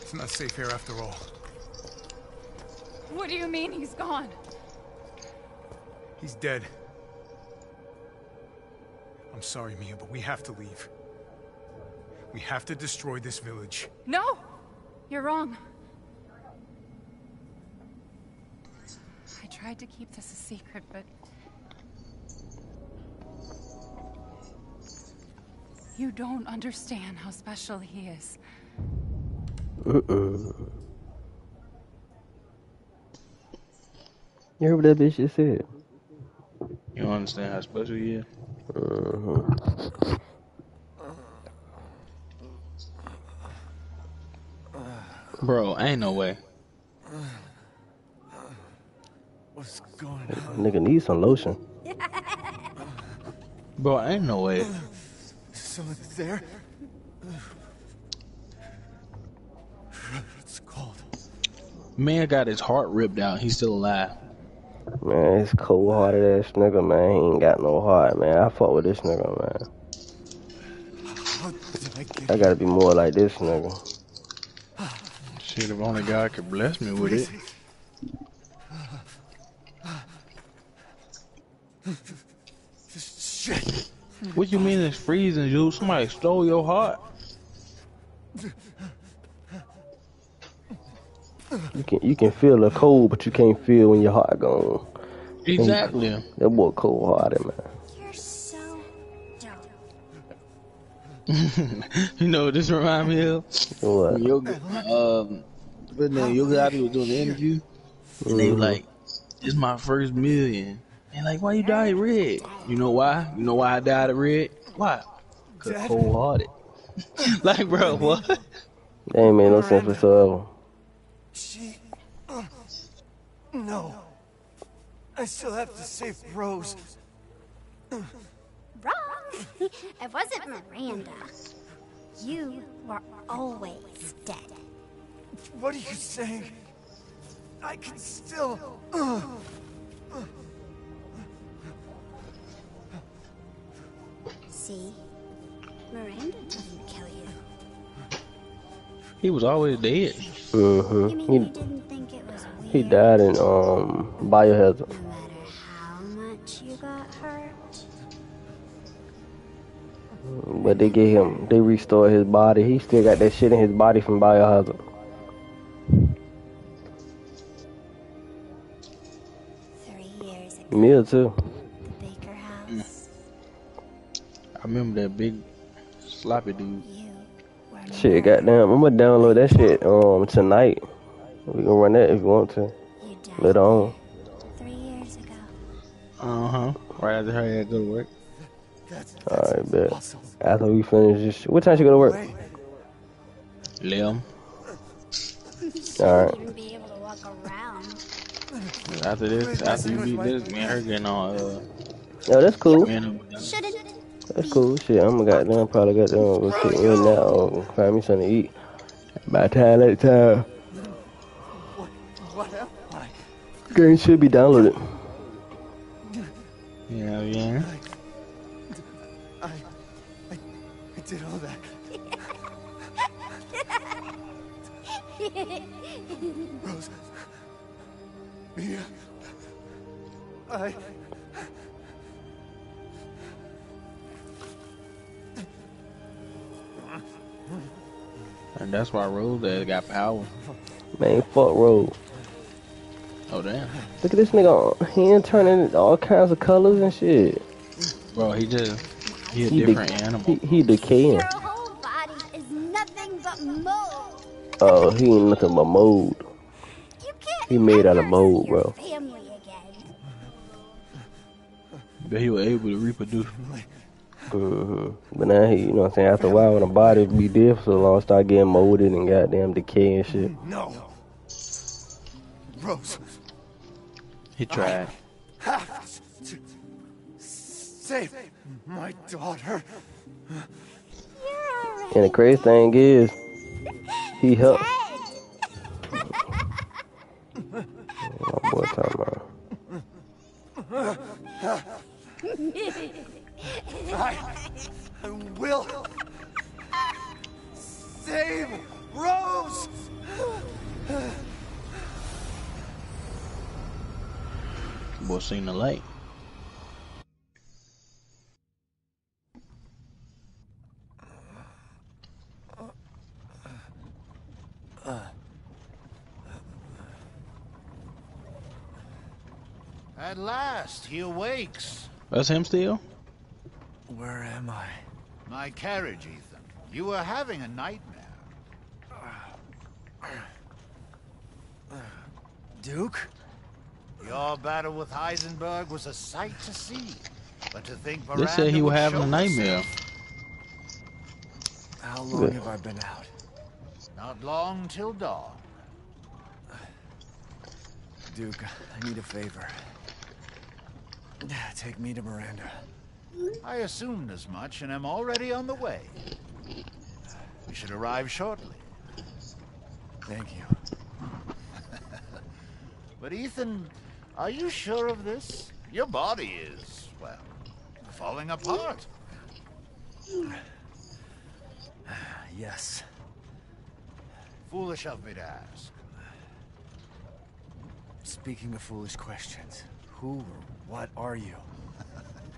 It's not safe here after all. What do you mean he's gone? He's dead. I'm sorry, Mia, but we have to leave. We have to destroy this village. No! You're wrong. I tried to keep this a secret, but... You don't understand how special he is. Uh-uh. You heard what that bitch just said? You don't understand how special he is? Uh-huh. Bro, ain't no way. What's going on? Nigga need some lotion. [laughs] Bro, ain't no way. Someone there? It's cold. Man got his heart ripped out. He's still alive. Man, it's cold hearted ass nigga, man. He ain't got no heart, man. I fuck with this nigga, man. I I gotta be more like this nigga. Shit, if only God could bless me with it. Shit. What you mean it's freezing, dude? Somebody stole your heart? You can you can feel the cold, but you can't feel when your heart gone. Exactly. That boy cold hearted, man. You're so [laughs] you know this remind me of? What? Yoga, um, but then Yo Gotti was doing the interview, and they Mhm. like, "It's my first million. And like, why you dyed red? You know why? You know why I dyed it red? Why? Cause Dad? cold hearted. [laughs] like, bro, what? That ain't made no sense whatsoever. She. uh, No. I still have to save Rose. [laughs] wrong. it wasn't Miranda. You were always dead. What are you saying? I can still. uh, See? Miranda didn't kill you. He was always dead. You mean He you didn't think it was weird? he died in um biohazard. No matter how much you got hurt? But they get him, they restored his body. He still got that shit in his body from biohazard. Three years ago, Mia too. Baker House. I remember that big sloppy dude. Shit, goddamn, I'm gonna download that shit um tonight. We can run that if you want to. Later on. Three years ago. Uh huh. Right after her had to go to work. Alright, bet. After we finish this shit. What time you go to work? Lem. Alright. Even be able to walk around. After this, after you beat this, me and her getting on. Uh, Yo, that's cool. man, Shouldn't. That's cool. Shit, I'm gonna goddamn probably goddamn go sit in now and find me something to eat. By the time that time, game should be downloaded. yeah, yeah. I, I, I did all that. Rose. Mia. I. And that's why Rose Dad got power. Man, fuck road. Oh damn, Look at this nigga He hand turning all kinds of colors and shit. bro, he just he a He de- different animal. He, he decaying. Your whole body is nothing but mold. Oh, he ain't nothing but mold. He made out of mold, bro. But he was able to reproduce. hmm But now he, you know what I'm saying, after a while when the body be dead for so long, start getting molded and goddamn decay and shit. No. Rose, He tried. have to save my daughter. And the crazy thing is, he helped. My boy talking about. I will save Rose. Boy seen the light. At last, he awakes. That's him still? Where am I? My carriage, Ethan. You were having a nightmare. Duke? Your battle with Heisenberg was a sight to see. But to think Miranda They said he was having a nightmare. herself, How long have I been out? Not long till dawn. Duke, I need a favor. Take me to Miranda. I assumed as much and am already on the way. We should arrive shortly. Thank you. [laughs] But Ethan, are you sure of this? Your body is, well, falling apart. [sighs] Yes. Foolish of me to ask. Speaking of foolish questions, who or what are you?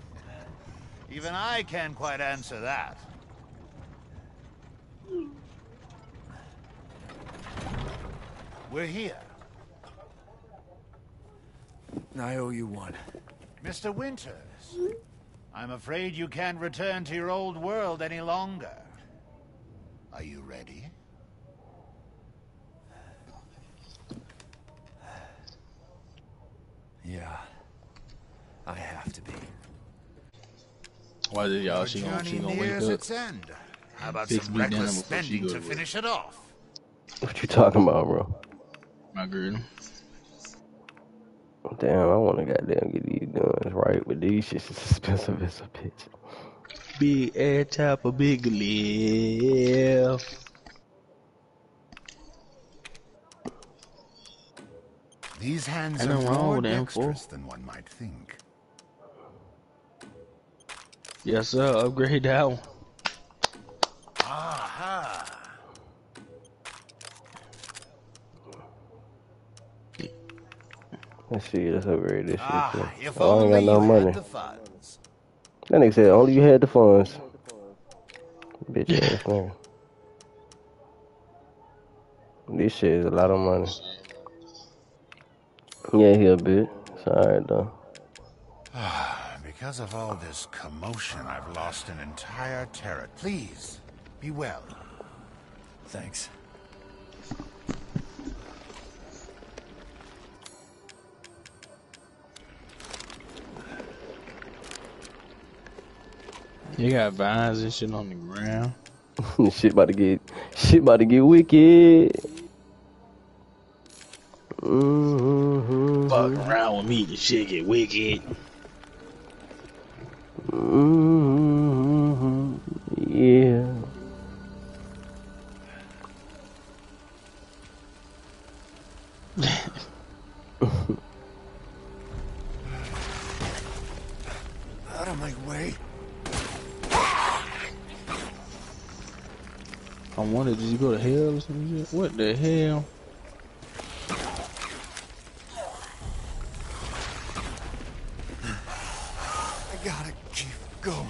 [laughs] Even I can't quite answer that. We're here. I owe you one. Mr. Winters, I'm afraid you can't return to your old world any longer. Are you ready? Yeah. I have to be. Why did y'all? Your She gonna, she gonna wake up. its end. How about Fix some me reckless spending to to finish it off? What you talking about, bro? My girl. Damn, I want to goddamn get these guns right, but these shits is expensive as a bitch. Big air chopper, big lift. These hands are more with them, fool. dexterous than one might think. Yes, sir. Upgrade that one. Aha! Let's see, let's upgrade this shit. Ah, too. if Oh, I ain't got no money. had the funds. That nigga said only you had the funds. Bitch ass [laughs] nigga. This shit is a lot of money. Yeah, he a bit. It's alright though. Because of all this commotion, I've lost an entire turret. Please, be well. Thanks. You got vines and shit on the ground. [laughs] shit about to get shit about to get wicked. Mm-hmm. Fuck around with me, the shit get wicked. Mm-hmm. Yeah. I wonder, did you go to hell or some shit? What the hell? I gotta keep going.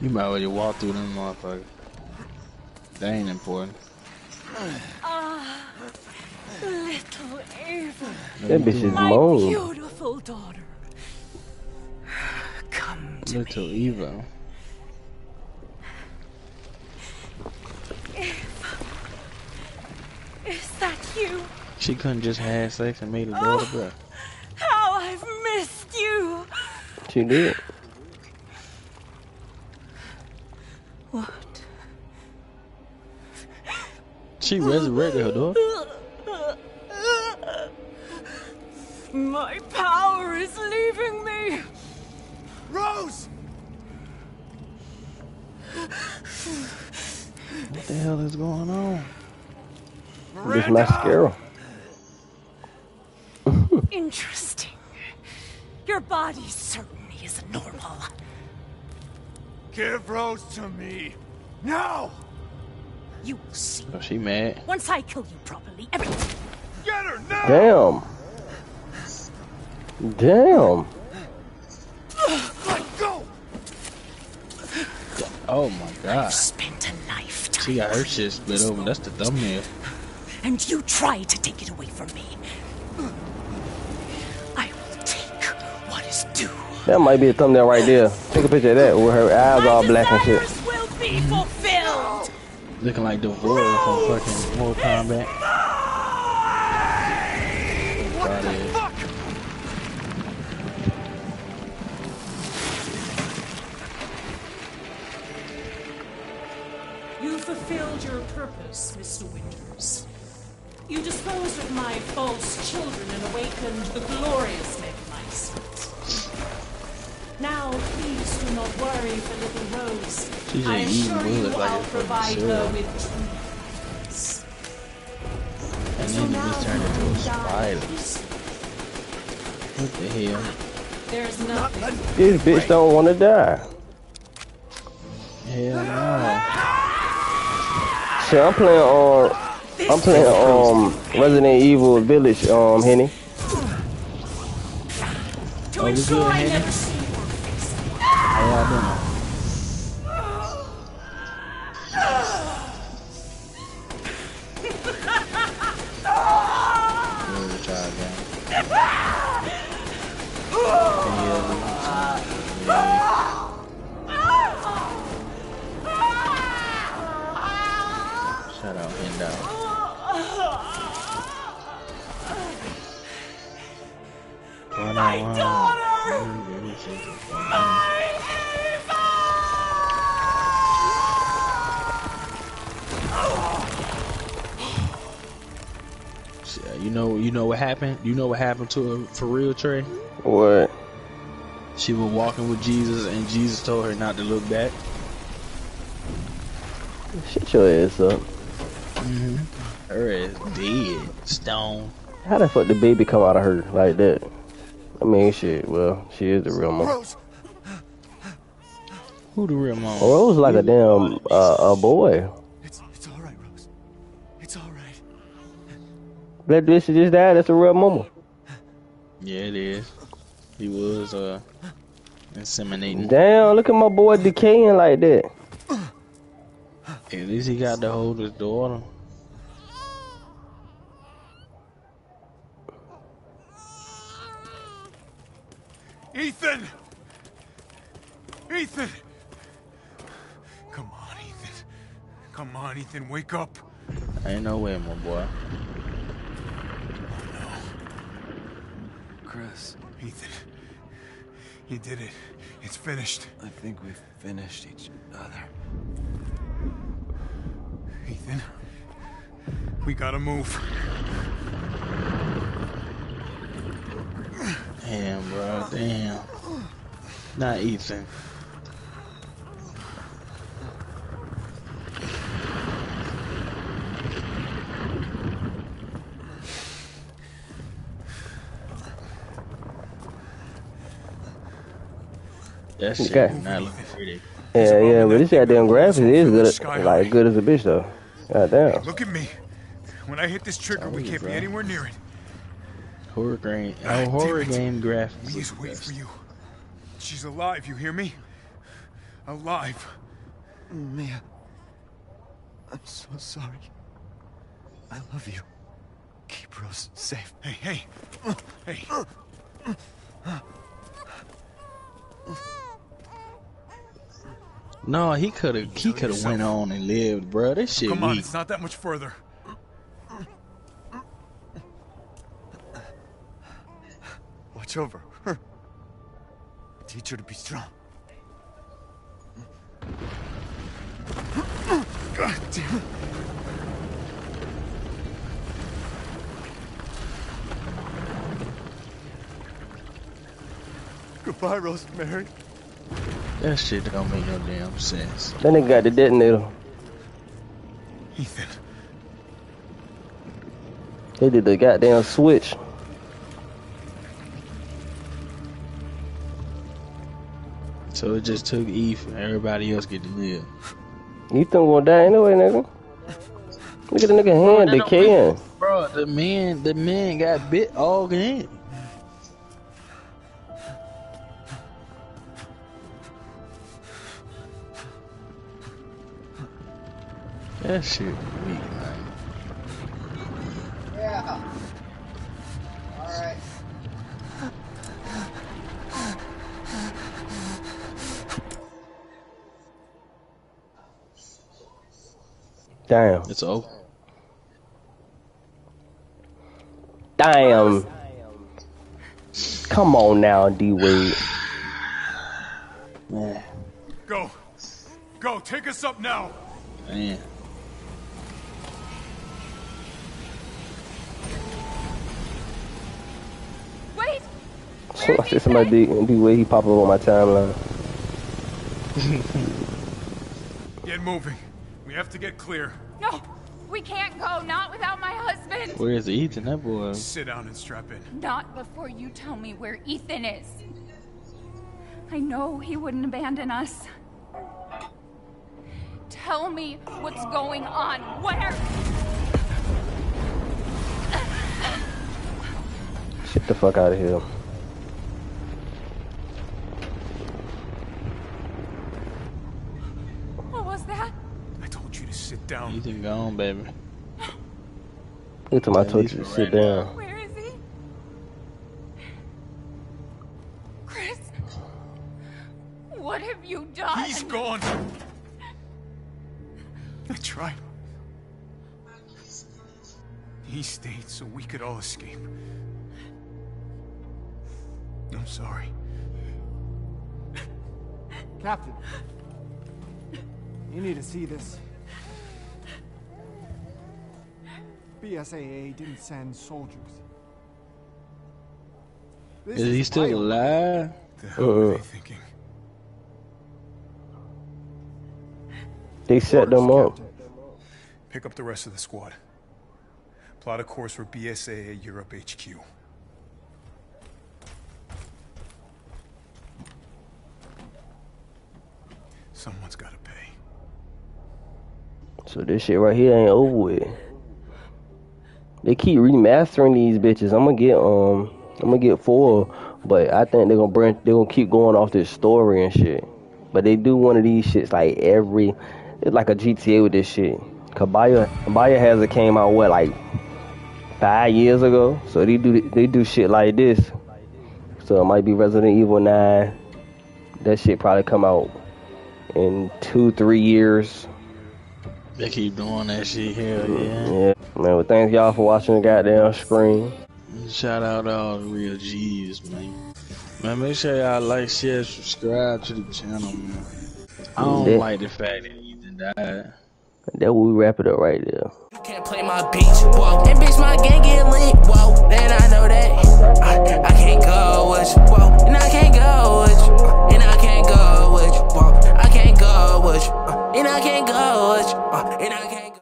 You might already walk through them motherfuckers. They ain't important. Ah, little Ava. That bitch is My beautiful daughter. Come to Little Eva. Is that you? She couldn't just have sex and made a Oh. daughter, bro. How I've missed you. She did. What? She resurrected her daughter. My power is leaving me. Rose! What the hell is going on? This mascara. [laughs] Interesting. Your body certainly is normal. Give Rose to me. Now! You will see. Oh, she mad. Once I kill you properly, everything. Get her now! Damn. Damn. Let go! Oh my god. i Spent a lifetime. She got her shit split open. That's the thumbnail. And you try to take it away from me. I will take what is due. That might be a thumbnail right there. Take a picture of that with her eyes all black and shit. Will be fulfilled. Looking like D'Vorah from fucking Mortal Kombat. What the fuck? You fulfilled your purpose, Mr. Winters. You disposed of my false children and awakened the glorious Megamycete. Now, please do not worry for little Rose. She's I assure you I'll provide her cereal. with treats. And then it just turned into a spider. What the hell? There's nothing. This bitch don't want to die. Hell no. Shit, I'm playing on. I'm playing um Resident Evil Village um Henny. To Oh, ensure good, I Henny? never see your face. How [laughs] y'all doing? My daughter! My Eva! Yeah, You know, you know what happened. You know what happened to her for real, Trey. What? She was walking with Jesus, and Jesus told her not to look back. Shut your ass up. Mm-hmm. Her ass dead, stone. How the fuck did baby come out of her like that? I mean, shit. Well, she is the real mom. Rose! Who the real mom? Rose like a damn uh, a boy. It's, it's all right, Rose. It's all right. That bitch that just died. That's a real mama. Yeah, it is. He was uh inseminating. Damn, look at my boy decaying like that. At least he got to hold his daughter. Ethan! Ethan! Come on, Ethan. Come on, Ethan, wake up. Ain't no way, my boy. Oh, Chris, Ethan. You did it. It's finished. I think we've finished each other. Ethan. We gotta move. Damn, bro. Damn. Not Ethan. That shit Okay. not looking pretty. Yeah, yeah, but this goddamn graphics is good, like good as a bitch though. Goddamn. Look at me. When I hit this trigger, we can't be anywhere near it. Horror game. God Oh, uh, damn horror it. game graphics. Mia's waiting for you. She's alive, you hear me? Alive. Oh, Mia, I'm so sorry. I love you. Keep Rose safe. Hey, hey. Hey. No, he could have. He could have went on and lived, bro. This shit Come on, weak. it's not that much further. Watch over her. Teach her to be strong. God Damn it. Goodbye, Rosemary. That shit don't make no damn sense. Then nigga got the detonator. Ethan. They did the goddamn switch. So it just took Eve and everybody else get to live. Ethan gonna die anyway, nigga. Look at the nigga hand that don't decaying. Bro, the man, the man got bit all game. That shit Damn. It's over. Damn. Come on now, D Wade. [sighs] Man. Go. Go, take us up now. Man. Wait! So [laughs] I said somebody D, D Wade, he pop up on my timeline. [laughs] Get moving. We have to get clear. No! We can't go, not without my husband! Where's Ethan? That boy. Sit down and strap in. Not before you tell me where Ethan is. I know he wouldn't abandon us. Tell me what's going on. Where? Get the fuck out of here. What was that? I told you to sit down. Ethan gone, baby. Look to my Yeah, told you to sit down. Where is he? Chris? What have you done? He's gone. I tried. He stayed so we could all escape. I'm sorry. Captain. You need to see this. BSAA didn't send soldiers. This Is he still vital. alive? The hell were they thinking? They set them up. Pick up the rest of the squad. Plot a course for BSAA Europe HQ. Someone's gotta pay. So this shit right here ain't over with. They keep remastering these bitches. I'm gonna get um, I'm gonna get four, but I think they're gonna bring, they're gonna keep going off this story and shit. But they do one of these shits like every, it's like a GTA with this shit. Kabaya, Kabaya has it came out what like five years ago. So they do they do shit like this. So it might be Resident Evil Nine. That shit probably come out in two three years. They keep doing that shit here, mm-hmm. yeah. Yeah. Man, well, thanks y'all for watching the goddamn screen. Shout out to all the real G's, man. Man, make sure y'all like, share, subscribe to the channel, man. I don't that, like the fact that Ethan died. That we wrap it up right there. You can't play my beach, whoa. And bitch, my gang get lit, whoa. Then I know that I, I can't go with you, whoa. And I can't go with you, and I can't go with you, whoa. I can't go with you and I can't go. Uh, and I can't go.